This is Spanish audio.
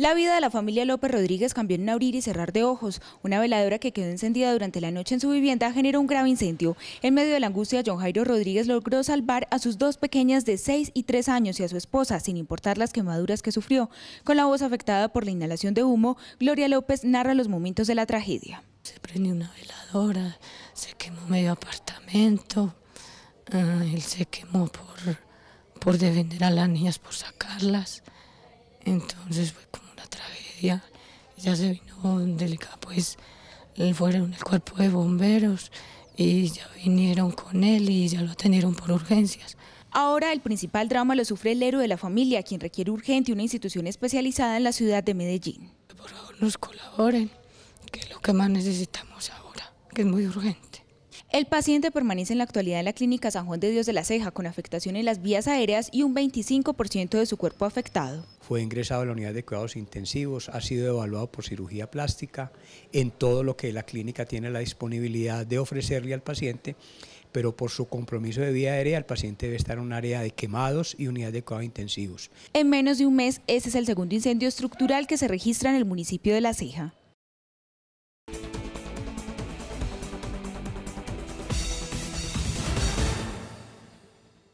La vida de la familia López Rodríguez cambió en un abrir y cerrar de ojos. Una veladora que quedó encendida durante la noche en su vivienda generó un grave incendio. En medio de la angustia, John Jairo Rodríguez logró salvar a sus dos pequeñas de 6 y 3 años y a su esposa, sin importar las quemaduras que sufrió. Con la voz afectada por la inhalación de humo, Gloria López narra los momentos de la tragedia. Se prendió una veladora, se quemó medio apartamento, ah, él se quemó por, por defender a las niñas, por sacarlas. Entonces fue como tragedia. Ya se vino delicada, pues fueron el cuerpo de bomberos y ya vinieron con él y ya lo atendieron por urgencias. Ahora el principal drama lo sufre el héroe de la familia, quien requiere urgente una institución especializada en la ciudad de Medellín. Por favor nos colaboren, que es lo que más necesitamos ahora, que es muy urgente. El paciente permanece en la actualidad en la clínica San Juan de Dios de la Ceja con afectación en las vías aéreas y un 25% de su cuerpo afectado. Fue ingresado a la unidad de cuidados intensivos, ha sido evaluado por cirugía plástica en todo lo que la clínica tiene la disponibilidad de ofrecerle al paciente, pero por su compromiso de vía aérea el paciente debe estar en un área de quemados y unidad de cuidados intensivos. En menos de un mes, ese es el segundo incendio estructural que se registra en el municipio de La Ceja.